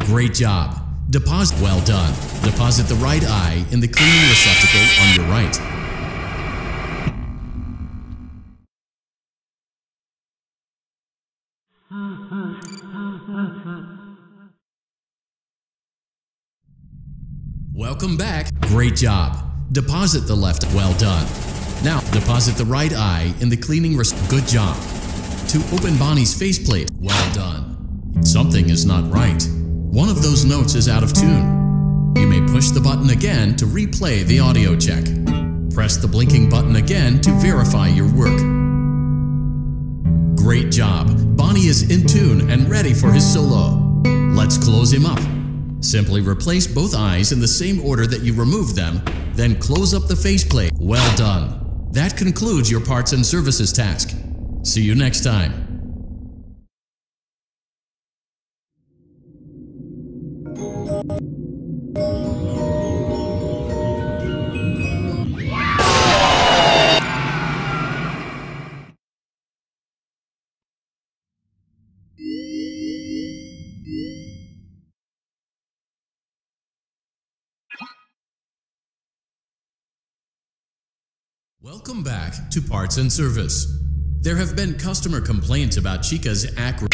Great job. Deposit well done. Deposit the right eye in the cleaning receptacle on your right. Welcome back. Great job. Deposit the left. Well done. Now, deposit the right eye in the cleaning res- Good job. To open Bonnie's faceplate. Well done. Something is not right. One of those notes is out of tune. You may push the button again to replay the audio check. Press the blinking button again to verify your work. Great job. Bonnie is in tune and ready for his solo. Let's close him up. Simply replace both eyes in the same order that you removed them, then close up the faceplate. Well done. That concludes your parts and services task. See you next time. Welcome back to Parts and Service. There have been customer complaints about Chica's accurate.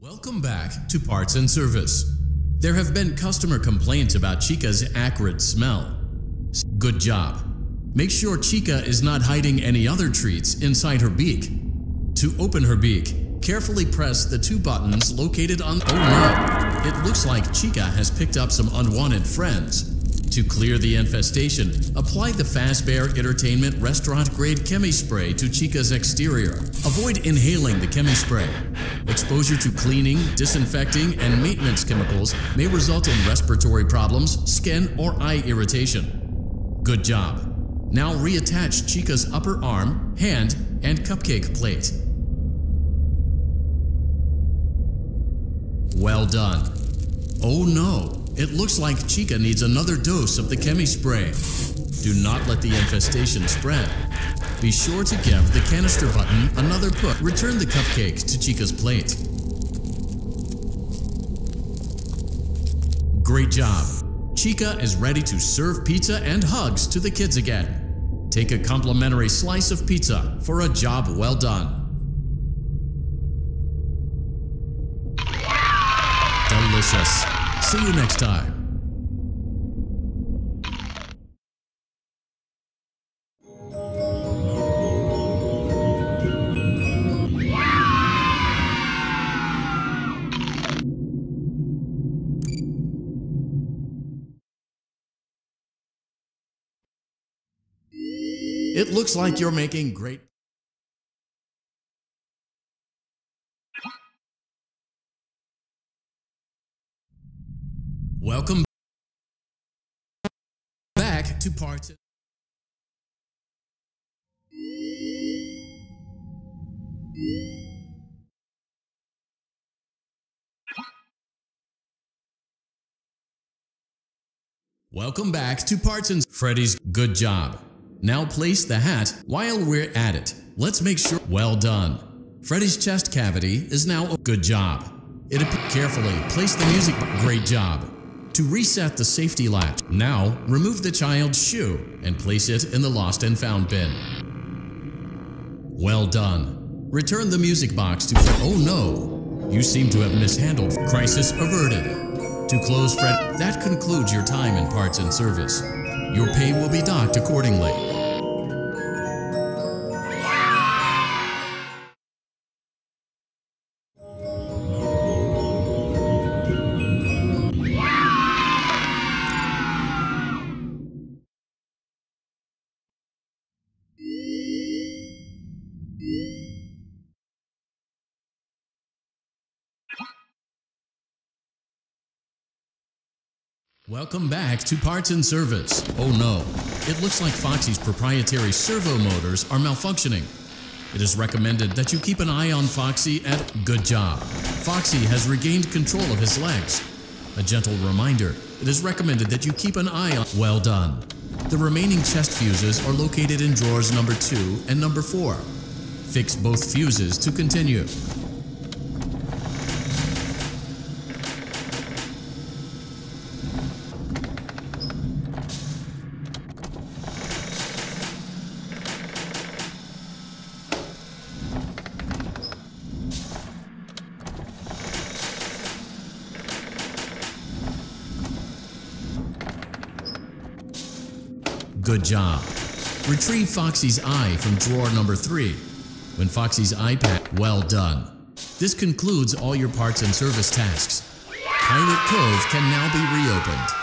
Welcome back to Parts and Service. There have been customer complaints about Chica's acrid smell. Good job. Make sure Chica is not hiding any other treats inside her beak. To open her beak, carefully press the two buttons located on Oh no! It looks like Chica has picked up some unwanted friends. To clear the infestation, apply the Fazbear Entertainment restaurant grade chemi spray to Chica's exterior. Avoid inhaling the chemi spray. Exposure to cleaning, disinfecting, and maintenance chemicals may result in respiratory problems, skin, or eye irritation. Good job. Now reattach Chica's upper arm, hand, and cupcake plate. Well done. Oh no, it looks like Chica needs another dose of the chemi spray. Do not let the infestation spread. Be sure to give the canister button another push. Return the cupcake to Chica's plate. Great job. Chica is ready to serve pizza and hugs to the kids again. Take a complimentary slice of pizza for a job well done. Delicious. See you next time. It looks like you're making great. Welcome back to parts. Welcome back to Parts and Freddy's good job. Now place the hat while we're at it. Let's make sure well done. Freddy's chest cavity is now a good job. It appears carefully place the music great job. To reset the safety latch, now remove the child's shoe and place it in the lost and found bin. Well done. Return the music box to Oh no! You seem to have mishandled. Crisis averted. To close Fred, that concludes your time in parts and service. Your pay will be docked accordingly. Welcome back to Parts and Service. Oh no, it looks like Foxy's proprietary servo motors are malfunctioning. It is recommended that you keep an eye on Foxy at Good Job. Foxy has regained control of his legs. A gentle reminder, it is recommended that you keep an eye on Well done. The remaining chest fuses are located in drawers number 2 and number 4. Fix both fuses to continue. Good job. Retrieve Foxy's eye from drawer number 3. When Foxy's pack, well done. This concludes all your parts and service tasks. Pirate Cove can now be reopened.